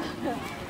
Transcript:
ハハハハ。